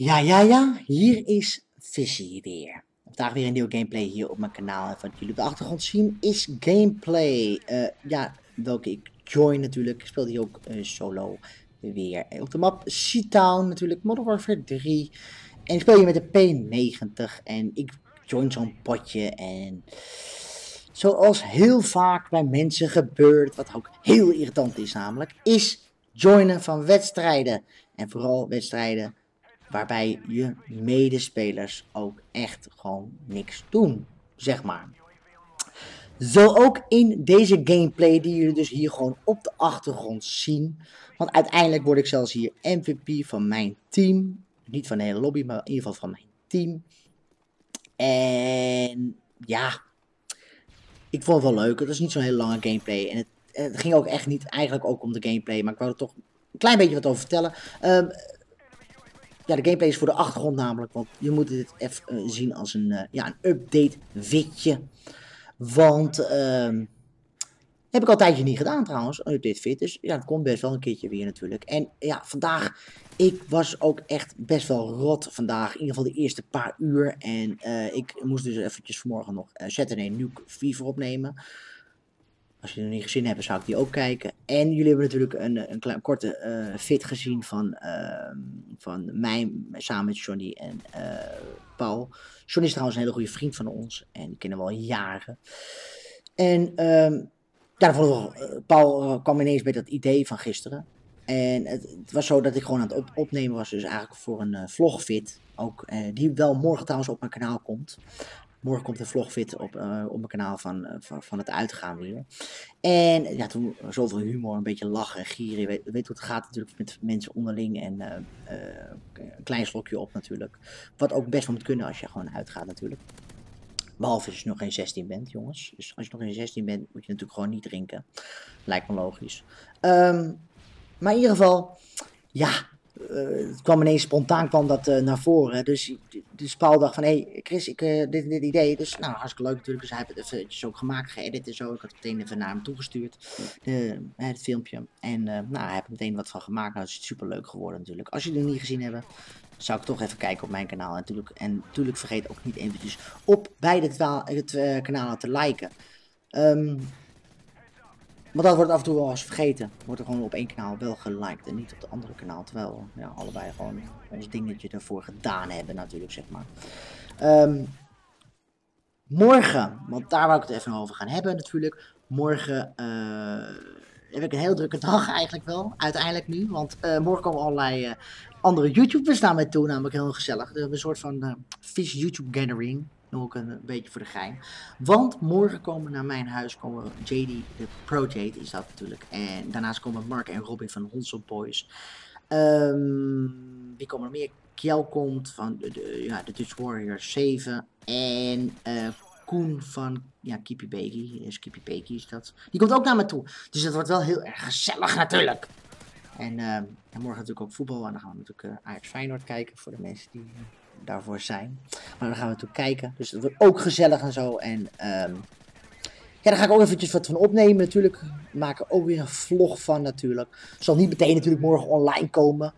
Ja, ja, ja, hier is Fishy weer. Vandaag weer een nieuwe gameplay hier op mijn kanaal. En wat jullie op de achtergrond zien is gameplay. Eh, ja, welke ik join natuurlijk. Ik speel hier ook uh, solo weer. Op de map Seatown natuurlijk, Modern Warfare 3. En ik speel hier met de P90 en ik join zo'n potje en... Zoals heel vaak bij mensen gebeurt, wat ook heel irritant is namelijk, is joinen van wedstrijden. En vooral wedstrijden waarbij je medespelers ook echt gewoon niks doen, zeg maar. Zo ook in deze gameplay die jullie dus hier gewoon op de achtergrond zien. Want uiteindelijk word ik zelfs hier MVP van mijn team. Niet van de hele lobby, maar in ieder geval van mijn team. En ja, ik vond het wel leuk. Het is niet zo'n hele lange gameplay. En het, ging ook echt niet eigenlijk ook om de gameplay. Maar ik wou er toch een klein beetje wat over vertellen. Um, ja, de gameplay is voor de achtergrond namelijk. Want je moet dit even uh, zien als een, uh, ja, een update vidje. Want... Uh, heb ik al een tijdje niet gedaan trouwens, update fit. Dus ja, het komt best wel een keertje weer natuurlijk. En ja, vandaag, ik was ook echt best wel rot vandaag. In ieder geval de eerste paar uur. En uh, ik moest dus eventjes vanmorgen nog uh, Saturday Nuke Fever opnemen. Als jullie nog niet gezien hebben, zou ik die ook kijken. En jullie hebben natuurlijk een, een klein, korte uh, fit gezien van, uh, van mij samen met Johnny en uh, Paul. Johnny is trouwens een hele goede vriend van ons. En die kennen we al jaren. En daarvoor, Paul kwam ineens bij dat idee van gisteren. En het, was zo dat ik gewoon aan het op, opnemen was. Dus eigenlijk voor een vlogfit. Ook, die wel morgen trouwens op mijn kanaal komt. Morgen komt een vlogfit op, uh, op mijn kanaal van, uh, van, van, het uitgaan weer. En ja, toen zoveel humor, een beetje lachen en gieren. Je weet, hoe het gaat natuurlijk met mensen onderling. En uh, een klein slokje op natuurlijk. Wat ook best wel moet kunnen als je gewoon uitgaat natuurlijk. Behalve als je nog geen 16 bent, jongens. Dus als je nog geen 16 bent, moet je natuurlijk gewoon niet drinken. Lijkt me logisch. Um, maar in ieder geval, ja, het kwam ineens spontaan kwam dat naar voren. Dus, dus Paul dacht van, hé hey, Chris, ik, uh, dit, dit idee. Dus nou, hartstikke leuk natuurlijk. Dus hij heeft het eventjes ook gemaakt, geëdit en zo. Ik had het meteen even naar hem toegestuurd, de, het filmpje. En nou, hij heeft meteen wat van gemaakt. Nou, het is super leuk geworden natuurlijk. Als jullie het niet gezien hebben, zou ik toch even kijken op mijn kanaal. En natuurlijk, en natuurlijk vergeet ook niet eventjes op beide het, kanalen te liken. Um, maar dat wordt af en toe wel eens vergeten. Wordt er gewoon op één kanaal wel geliked en niet op het andere kanaal. Terwijl ja, allebei gewoon ons dingetje ervoor gedaan hebben natuurlijk, zeg maar. Um, morgen, want daar wou ik het even over gaan hebben natuurlijk. Morgen uh, heb ik een heel drukke dag eigenlijk wel, uiteindelijk nu. Want uh, morgen komen allerlei uh, andere YouTubers naar mij toe, namelijk heel gezellig. We hebben een soort van Fish YouTube Gathering ik een, beetje voor de gein. Want morgen komen naar mijn huis komen JD, de Pro Jade is dat natuurlijk. En daarnaast komen Mark en Robin van Honsel Boys. Um, wie komen er meer? Kjell komt van de, de, ja, de Dutch Warrior 7. En uh, Koen van ja, Kippy. Is Kippy Bakey is dat. Die komt ook naar me toe. Dus dat wordt wel heel erg gezellig natuurlijk. En, uh, en morgen natuurlijk ook voetbal. En dan gaan we natuurlijk uh, Ajax Feyenoord kijken voor de mensen die daarvoor zijn. Maar dan gaan we toe kijken. Dus het wordt ook gezellig en zo. En um, ja, daar ga ik ook eventjes wat van opnemen natuurlijk. We maken ook weer een vlog van natuurlijk. Zal niet meteen natuurlijk morgen online komen.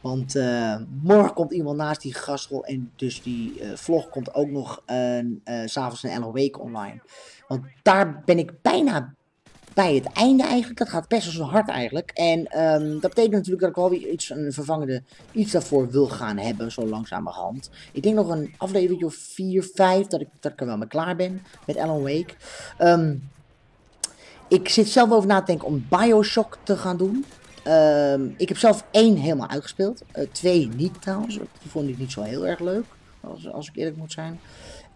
Want uh, morgen komt iemand naast die gastrol. En dus die uh, vlog komt ook nog uh, s'avonds een LO week online. Want daar ben ik bijna bij het einde eigenlijk. Dat gaat best wel zo hard eigenlijk. En um, dat betekent natuurlijk dat ik wel weer iets, een vervangende iets daarvoor wil gaan hebben, zo langzamerhand. Ik denk nog een aflevering of 4, 5, dat ik, dat ik er wel mee klaar ben met Alan Wake. Um, ik zit zelf over na te denken om Bioshock te gaan doen. Um, ik heb zelf één helemaal uitgespeeld. Uh, twee niet trouwens. Die vond ik niet zo heel erg leuk. Als, als ik eerlijk moet zijn.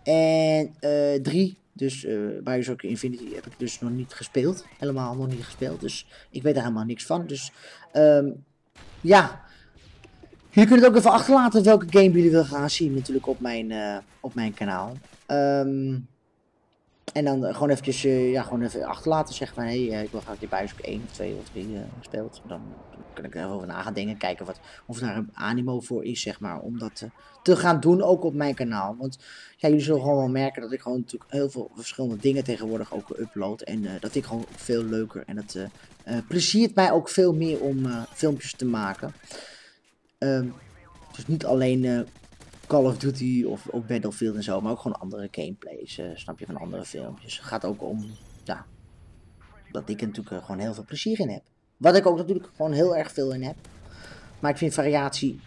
En uh, drie dus uh, Bioshock Infinity heb ik dus nog niet gespeeld. Helemaal nog niet gespeeld. Dus ik weet er helemaal niks van. Dus um, ja. Jullie kunnen het ook even achterlaten welke game jullie willen gaan zien natuurlijk op mijn, uh, op mijn kanaal. Um, en dan uh, gewoon eventjes, uh, ja, gewoon even achterlaten. Zeggen van, hé, hey, ik wil graag die Bioshock 1 of 2 of 3 uh, speelt. Dan kan ik er even over na gaan denken. Kijken wat, of daar een animo voor is, zeg maar. Om dat te gaan doen, ook op mijn kanaal. Want ja, jullie zullen gewoon wel merken dat ik gewoon natuurlijk heel veel verschillende dingen tegenwoordig ook upload. En dat ik gewoon veel leuker. En het pleziert mij ook veel meer om filmpjes te maken. Um, Dus niet alleen eh, Call of Duty of, of Battlefield en zo, maar ook gewoon andere gameplays, eh, snap je, van andere filmpjes. Het gaat ook om, ja, dat ik er natuurlijk eh, gewoon heel veel plezier in heb. Wat ik ook natuurlijk gewoon heel erg veel in heb. Maar ik vind variatie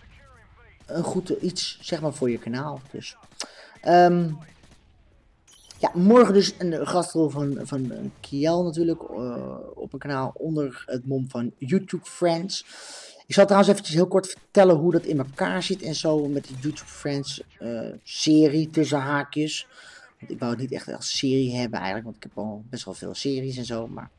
een goed iets, zeg maar, voor je kanaal. Dus, ehm, ja, morgen dus een gastrol van, van Kiel natuurlijk op mijn kanaal onder het mom van YouTube Friends. Ik zal trouwens eventjes heel kort vertellen hoe dat in elkaar zit en zo met de YouTube Friends uh, serie tussen haakjes. Want ik wou het niet echt als serie hebben eigenlijk, want ik heb al best wel veel series en zo, maar...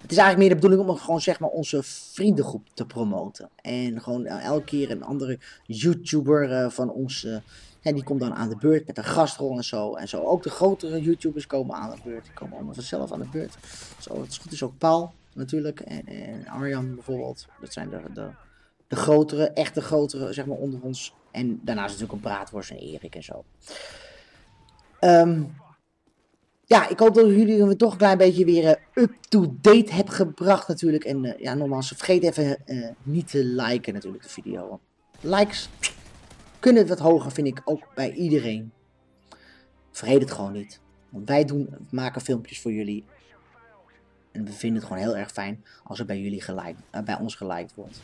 Het is eigenlijk meer de bedoeling om gewoon zeg maar onze vriendengroep te promoten. En gewoon elke keer een andere YouTuber uh, van ons, uh, die komt dan aan de beurt met een gastrol en zo. En zo ook de grotere YouTubers komen aan de beurt. Die komen allemaal vanzelf aan de beurt. Zo, het is goed is ook Paul natuurlijk. En, Arjan bijvoorbeeld. Dat zijn de, de, de grotere, echte grotere, zeg maar, onder ons. En daarnaast natuurlijk een Braadworst en Erik en zo. Um, ja, ik hoop dat jullie me toch een klein beetje weer uh, up-to-date heb gebracht natuurlijk. En uh, ja, nogmaals, vergeet even uh, niet te liken natuurlijk de video. Likes kunnen wat hoger, vind ik, ook bij iedereen. Vergeet het gewoon niet. Want wij doen, maken filmpjes voor jullie. En we vinden het gewoon heel erg fijn als er bij jullie geliked, bij ons geliked wordt.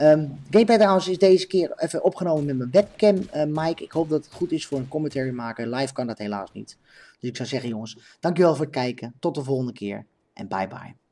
Um, gameplay trouwens is deze keer even opgenomen met mijn webcam uh, mic. Ik hoop dat het goed is voor een commentary maken. Live kan dat helaas niet. Dus ik zou zeggen jongens, dankjewel voor het kijken. Tot de volgende keer en bye bye.